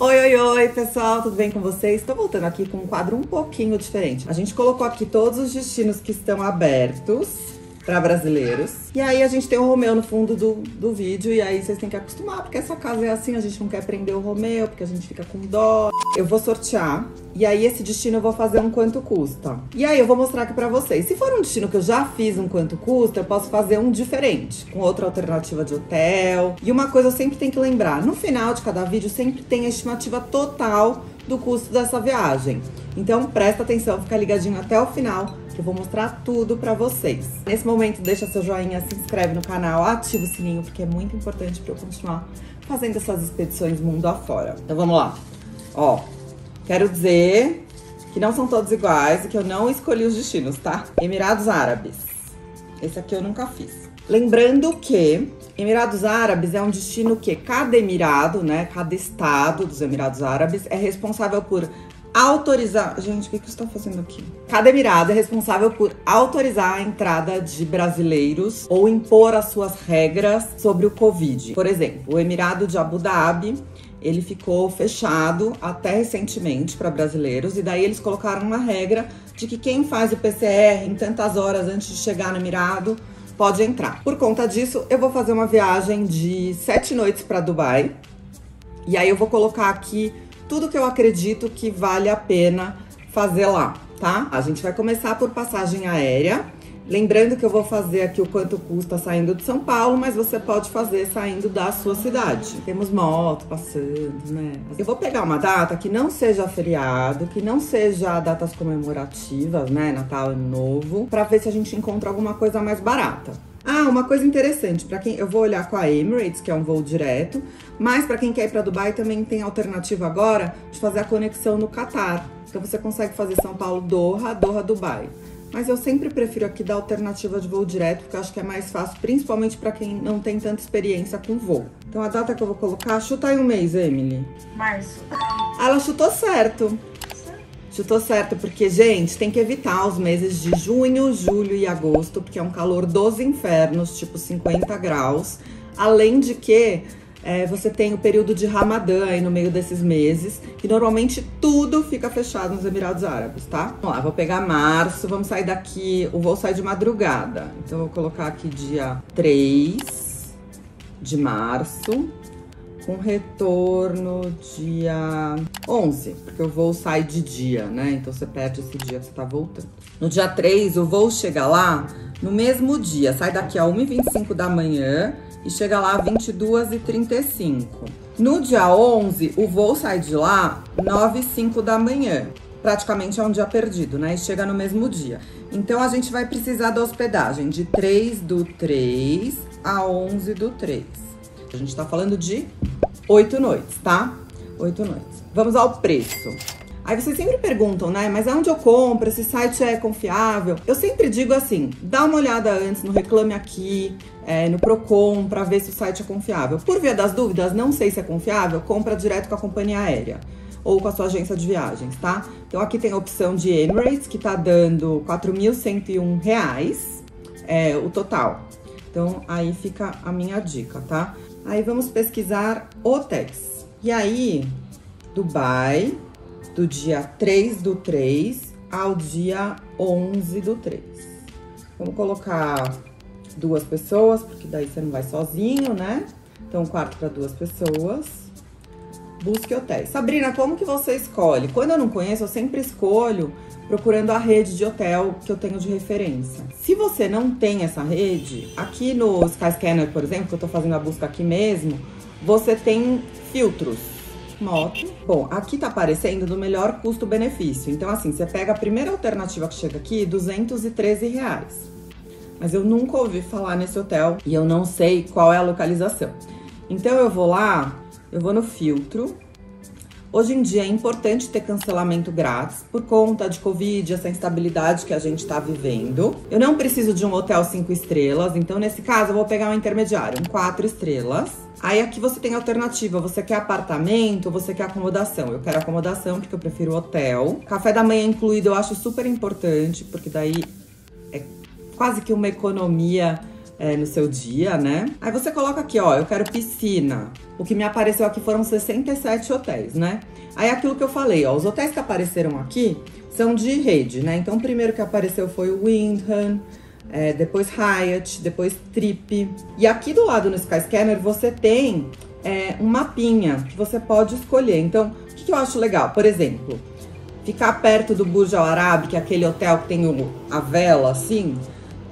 Oi, oi, oi, pessoal, tudo bem com vocês? Estou voltando aqui com um quadro um pouquinho diferente. A gente colocou aqui todos os destinos que estão abertos para brasileiros. E aí a gente tem o Romeu no fundo do, do vídeo, e aí vocês têm que acostumar, porque essa casa é assim, a gente não quer prender o Romeu, porque a gente fica com dó. Eu vou sortear, e aí esse destino eu vou fazer um quanto custa. E aí eu vou mostrar aqui pra vocês. Se for um destino que eu já fiz um quanto custa, eu posso fazer um diferente, com outra alternativa de hotel. E uma coisa eu sempre tenho que lembrar, no final de cada vídeo sempre tem a estimativa total do custo dessa viagem. Então presta atenção, fica ligadinho até o final que eu vou mostrar tudo pra vocês. Nesse momento, deixa seu joinha, se inscreve no canal, ativa o sininho, porque é muito importante pra eu continuar fazendo essas expedições mundo afora. Então vamos lá. Ó, quero dizer que não são todos iguais e que eu não escolhi os destinos, tá? Emirados Árabes. Esse aqui eu nunca fiz. Lembrando que Emirados Árabes é um destino que cada emirado, né, cada estado dos Emirados Árabes é responsável por autorizar. Gente, o que, que está fazendo aqui? Cada emirado é responsável por autorizar a entrada de brasileiros ou impor as suas regras sobre o Covid. Por exemplo, o Emirado de Abu Dhabi. Ele ficou fechado até recentemente para brasileiros, e daí eles colocaram uma regra de que quem faz o PCR em tantas horas antes de chegar no Emirado pode entrar. Por conta disso, eu vou fazer uma viagem de sete noites para Dubai. E aí eu vou colocar aqui tudo que eu acredito que vale a pena fazer lá, tá? A gente vai começar por passagem aérea. Lembrando que eu vou fazer aqui o quanto custa saindo de São Paulo, mas você pode fazer saindo da sua cidade. Temos moto passando, né? Eu vou pegar uma data que não seja feriado, que não seja datas comemorativas, né? Natal, Ano Novo, para ver se a gente encontra alguma coisa mais barata. Ah, uma coisa interessante, para quem eu vou olhar com a Emirates, que é um voo direto, mas para quem quer ir para Dubai também tem alternativa agora de fazer a conexão no Catar. Então você consegue fazer São Paulo Doha, Doha Dubai. Mas eu sempre prefiro aqui dar alternativa de voo direto, porque eu acho que é mais fácil, principalmente para quem não tem tanta experiência com voo. Então a data que eu vou colocar, chuta aí um mês, Emily. Março. Ah, ela chutou certo. Chutou certo, porque, gente, tem que evitar os meses de junho, julho e agosto, porque é um calor dos infernos, tipo 50 graus. Além de que é, você tem o período de Ramadã aí no meio desses meses, que normalmente tudo fica fechado nos Emirados Árabes, tá? Vamos lá, vou pegar março, vamos sair daqui, o voo sai de madrugada. Então, eu vou colocar aqui dia 3 de março com retorno dia 11, porque o voo sai de dia, né? Então você perde esse dia que você tá voltando. No dia 3, o voo chega lá no mesmo dia, sai daqui a 1h25 da manhã e chega lá às 22h35. No dia 11, o voo sai de lá 9 h 05 da manhã. Praticamente é um dia perdido, né? E chega no mesmo dia. Então a gente vai precisar da hospedagem de 3 do 3 a 11 do 3. A gente tá falando de oito noites, tá? Oito noites. Vamos ao preço. Aí vocês sempre perguntam, né? Mas aonde eu compro? Esse site é confiável? Eu sempre digo assim: dá uma olhada antes no Reclame Aqui, é, no Procon, para ver se o site é confiável. Por via das dúvidas, não sei se é confiável, compra direto com a companhia aérea ou com a sua agência de viagens, tá? Então aqui tem a opção de Emirates, que tá dando R$ 4.101 é, o total. Então aí fica a minha dica, tá? Aí vamos pesquisar hotéis. E aí, Dubai, do dia 3 do 3 ao dia 11 do 3. Vamos colocar duas pessoas, porque daí você não vai sozinho, né? Então, quarto para duas pessoas. Busque hotéis. Sabrina, como que você escolhe? Quando eu não conheço, eu sempre escolho procurando a rede de hotel que eu tenho de referência. Se você não tem essa rede, aqui no Skyscanner, por exemplo, que eu tô fazendo a busca aqui mesmo, você tem filtros. Moto. Bom, aqui tá aparecendo do melhor custo-benefício. Então, assim, você pega a primeira alternativa que chega aqui, 213 reais. Mas eu nunca ouvi falar nesse hotel e eu não sei qual é a localização. Então, eu vou lá, eu vou no filtro, Hoje em dia é importante ter cancelamento grátis por conta de Covid, essa instabilidade que a gente está vivendo. Eu não preciso de um hotel cinco estrelas, então nesse caso eu vou pegar um intermediário, um quatro estrelas. Aí aqui você tem alternativa, você quer apartamento você quer acomodação? Eu quero acomodação porque eu prefiro hotel. Café da manhã incluído eu acho super importante, porque daí é quase que uma economia é, no seu dia, né? Aí você coloca aqui, ó, eu quero piscina. O que me apareceu aqui foram 67 hotéis, né? Aí aquilo que eu falei, ó, os hotéis que apareceram aqui são de rede, né? Então o primeiro que apareceu foi o Windham, é, depois Hyatt, depois Trip. E aqui do lado no Skyscanner você tem é, um mapinha que você pode escolher. Então, o que, que eu acho legal? Por exemplo, ficar perto do Burj Al Arab, que é aquele hotel que tem o, a vela, assim,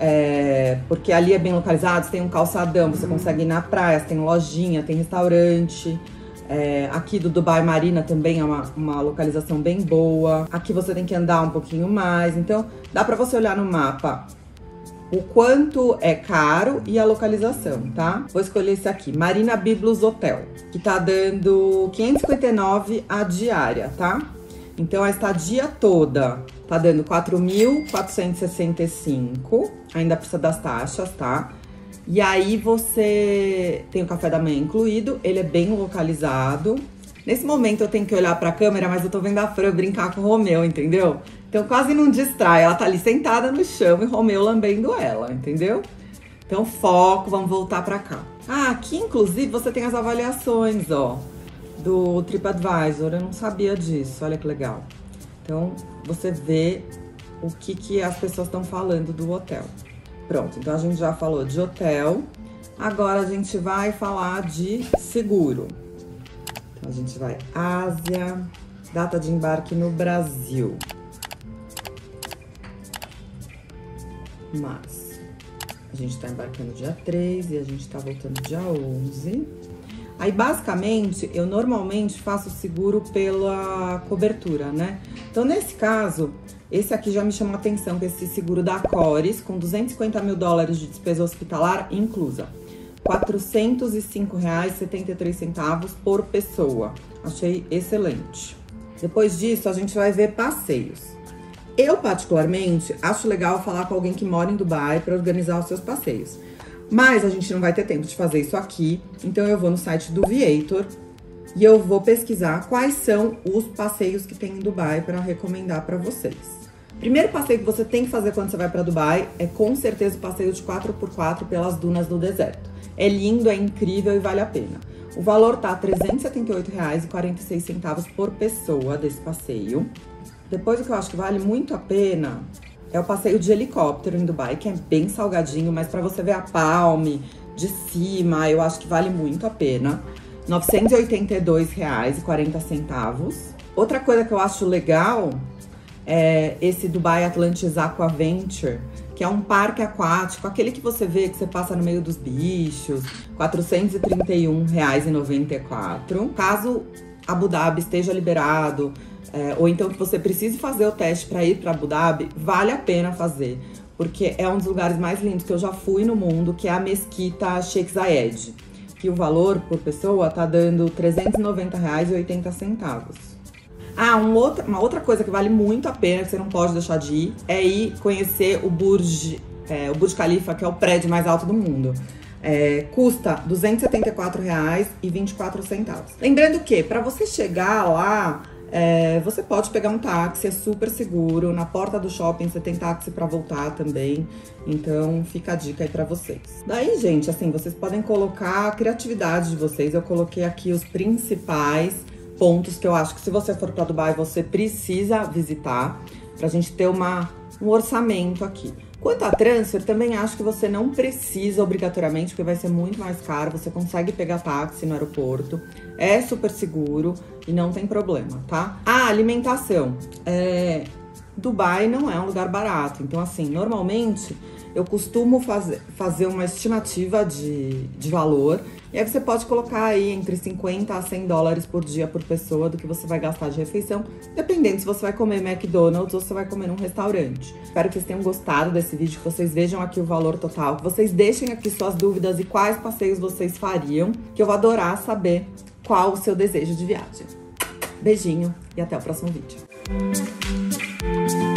é, porque ali é bem localizado, você tem um calçadão, você uhum. consegue ir na praia, tem lojinha, tem restaurante. É, aqui do Dubai Marina também é uma, uma localização bem boa. Aqui você tem que andar um pouquinho mais. Então, dá para você olhar no mapa o quanto é caro e a localização, tá? Vou escolher esse aqui, Marina Biblos Hotel, que tá dando 559 a diária, tá? Então a estadia toda tá dando 4.465, ainda precisa das taxas, tá? E aí você tem o café da manhã incluído, ele é bem localizado. Nesse momento eu tenho que olhar para a câmera, mas eu tô vendo a Fran brincar com o Romeu, entendeu? Então quase não distrai, ela tá ali sentada no chão e Romeu lambendo ela, entendeu? Então foco, vamos voltar para cá. Ah, aqui inclusive você tem as avaliações, ó do TripAdvisor. Eu não sabia disso, olha que legal. Então, você vê o que, que as pessoas estão falando do hotel. Pronto, então a gente já falou de hotel. Agora a gente vai falar de seguro. Então a gente vai Ásia, data de embarque no Brasil. Mas a gente está embarcando dia 3 e a gente está voltando dia 11. Aí, basicamente, eu normalmente faço seguro pela cobertura, né? Então, nesse caso, esse aqui já me chamou a atenção, que esse seguro da Cores, com 250 mil dólares de despesa hospitalar inclusa. R$ 405,73 por pessoa. Achei excelente. Depois disso, a gente vai ver passeios. Eu, particularmente, acho legal falar com alguém que mora em Dubai para organizar os seus passeios. Mas a gente não vai ter tempo de fazer isso aqui, então eu vou no site do Viator e eu vou pesquisar quais são os passeios que tem em Dubai para recomendar para vocês. Primeiro passeio que você tem que fazer quando você vai para Dubai é com certeza o passeio de 4x4 pelas dunas do deserto. É lindo, é incrível e vale a pena. O valor tá R$ 378,46 por pessoa desse passeio. Depois o que eu acho que vale muito a pena é o passeio de helicóptero em Dubai, que é bem salgadinho, mas para você ver a Palme de cima, eu acho que vale muito a pena. R$ 982,40. Outra coisa que eu acho legal é esse Dubai Atlantis Aqua Venture, que é um parque aquático, aquele que você vê que você passa no meio dos bichos, R$ 431,94. Caso Abu Dhabi esteja liberado, é, ou então que você precise fazer o teste para ir para Abu Dhabi, vale a pena fazer, porque é um dos lugares mais lindos que eu já fui no mundo, que é a Mesquita Sheikh Zayed, que o valor por pessoa tá dando R$ 390,80. Ah, um outro, uma outra coisa que vale muito a pena, que você não pode deixar de ir, é ir conhecer o Burj, é, o Burj Khalifa, que é o prédio mais alto do mundo. É, custa R$ 274,24. Lembrando que, para você chegar lá, é, você pode pegar um táxi, é super seguro. Na porta do shopping você tem táxi para voltar também. Então fica a dica aí para vocês. Daí, gente, assim, vocês podem colocar a criatividade de vocês. Eu coloquei aqui os principais pontos que eu acho que se você for para Dubai você precisa visitar pra gente ter uma, um orçamento aqui. Quanto a transfer, também acho que você não precisa obrigatoriamente, porque vai ser muito mais caro. Você consegue pegar táxi no aeroporto, é super seguro e não tem problema, tá? A alimentação. É... Dubai não é um lugar barato, então, assim, normalmente eu costumo fazer, uma estimativa de, de valor. E aí você pode colocar aí entre 50 a 100 dólares por dia por pessoa do que você vai gastar de refeição, dependendo se você vai comer McDonald's ou se você vai comer num restaurante. Espero que vocês tenham gostado desse vídeo, que vocês vejam aqui o valor total, que vocês deixem aqui suas dúvidas e quais passeios vocês fariam, que eu vou adorar saber qual o seu desejo de viagem. Beijinho e até o próximo vídeo. Thank you.